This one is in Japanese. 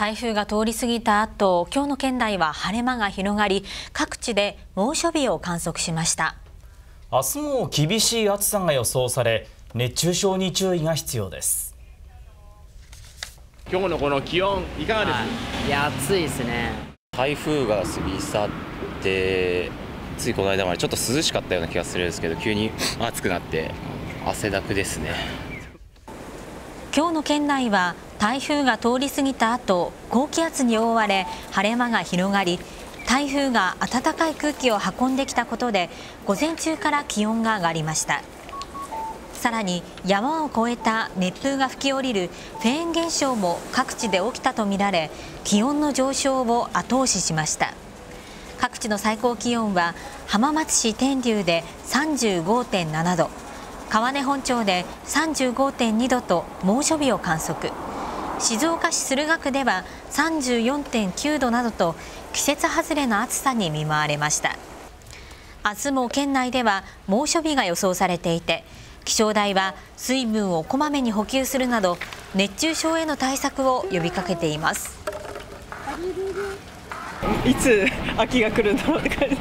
台風が通り過ぎた後、今日の県内は晴れ間が広がり、各地で猛暑日を観測しました。明日も厳しい暑さが予想され、熱中症に注意が必要です。今日のこの気温いかがです、はい、いや暑いですね。台風が過ぎ去ってついこの間までちょっと涼しかったような気がするんですけど急に暑くなって汗だくですね今日の県内は台風が通り過ぎた後高気圧に覆われ晴れ間が広がり台風が暖かい空気を運んできたことで午前中から気温が上がりました。さらに山を越えた熱風が吹き降りるフェーン現象も各地で起きたとみられ気温の上昇を後押ししました。各地の最高気温は浜松市天竜で35.7度川根本町で35.2度と猛暑日を観測。静岡市駿河区では34.9度などと季節外れの暑さに見舞われました。明日も県内では猛暑日が予想されていて気象台は水分をこまめに補給するなど熱中症への対策を呼びかけています。いつ秋が来るんだろうって感じ。